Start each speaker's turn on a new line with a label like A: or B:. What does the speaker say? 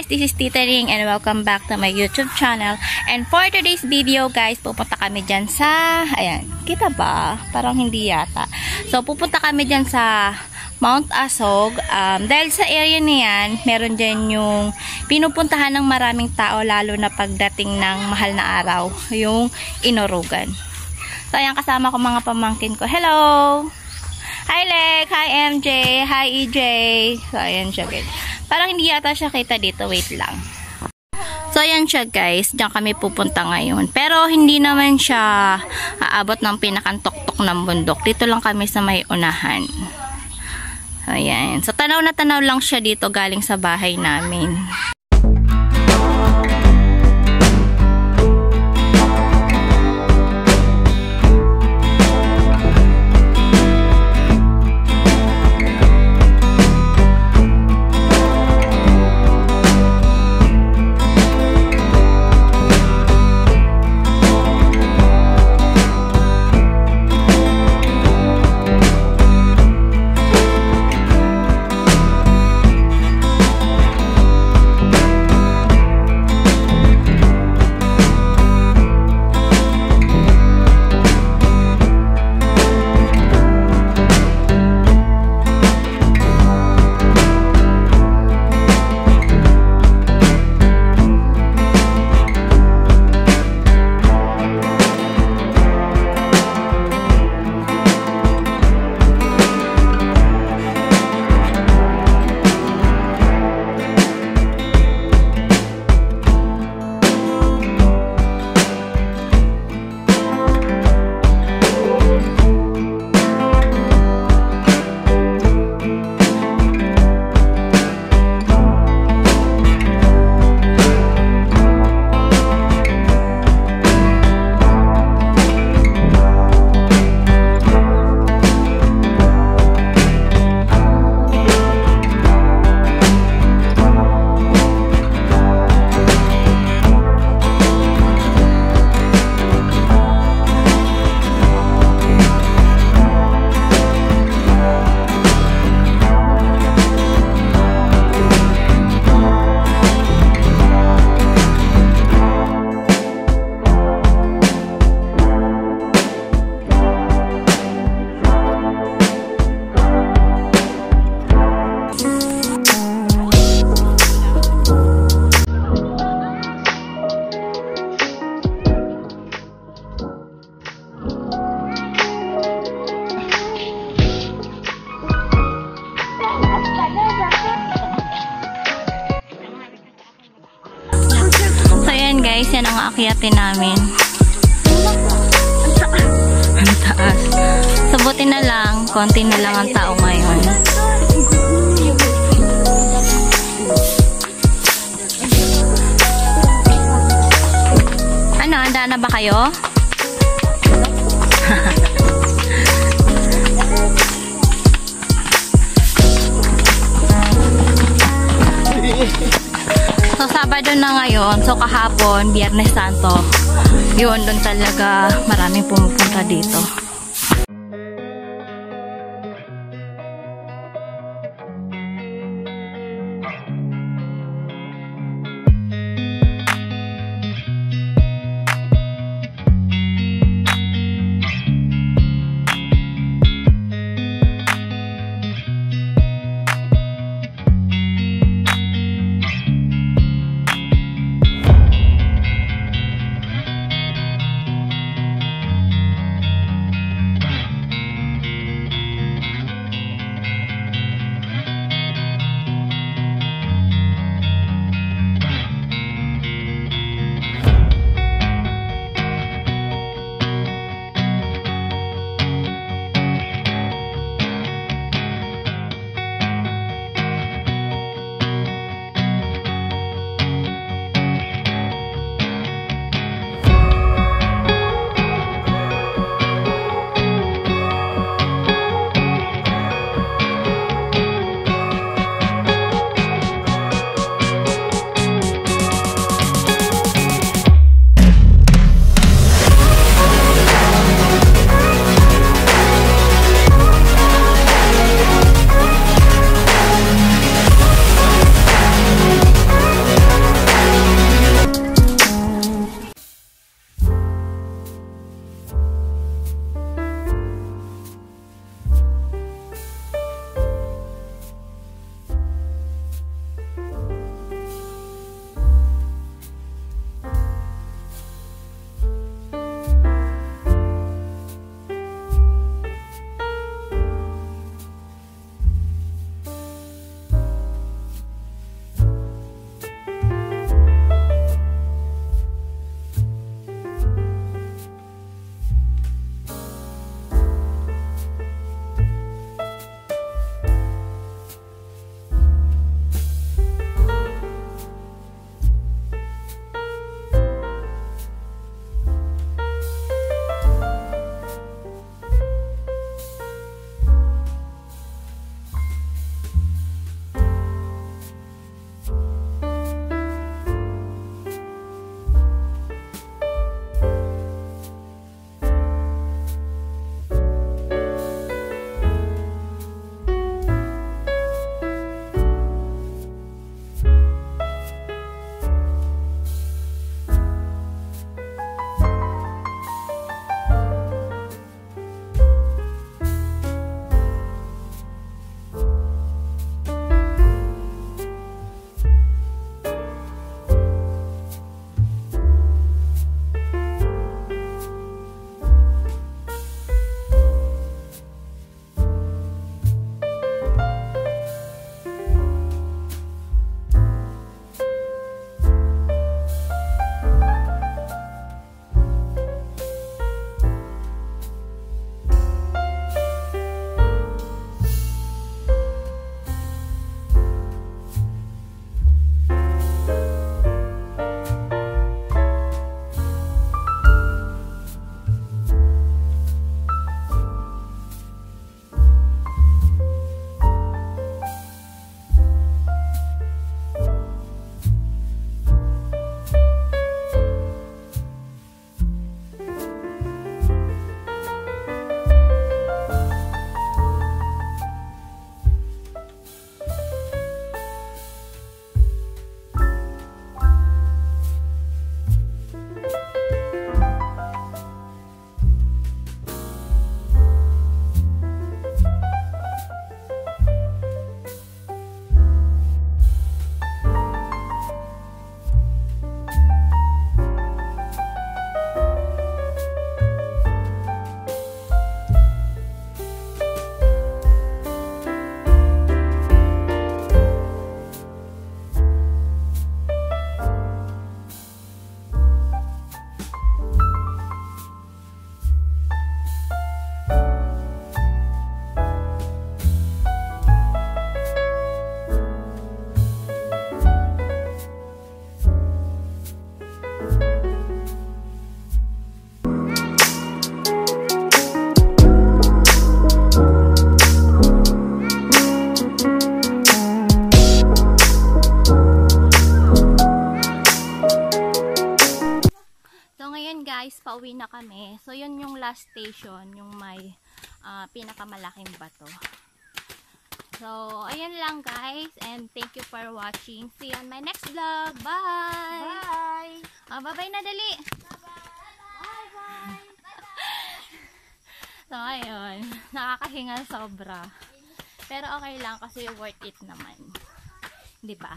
A: guys, this is Tita Ring and welcome back to my YouTube channel. And for today's video guys, pupunta kami dyan sa, ayan, kita ba? Parang hindi yata. So pupunta kami dyan sa Mount Asog. Um, dahil sa area na yan, meron dyan yung pinupuntahan ng maraming tao lalo na pagdating ng mahal na araw, yung Inorugan. So ayan, kasama ko mga pamangkin ko. Hello! Hi Lek! Hi MJ! Hi EJ! So ayan siya guys. Parang hindi yata siya kita dito. Wait lang. So, ayan siya guys. Diyan kami pupunta ngayon. Pero, hindi naman siya aabot ng pinakantok-tok ng bundok. Dito lang kami sa may unahan. Ayan. So, tanaw na tanaw lang siya dito galing sa bahay namin. Yan ang aakyatin namin. Ang taas. So, buti na lang, konti na lang ang tao ngayon. Ano, handa na ba kayo? Sabado na ngayon. So, kahapon, Biyernes Santo. Yun, doon talaga maraming pumupunta dito. Pauwi na kami. So, yun yung last station, yung may ah, pinakamalaking bato. So, ayan lang guys. And thank you for watching. See you on my next vlog. Bye!
B: Bye!
A: Ah, bye-bye na dali!
B: Bye-bye!
A: So, ayun. Nakakahinga sobra. Pero okay lang kasi worth it naman. Di ba?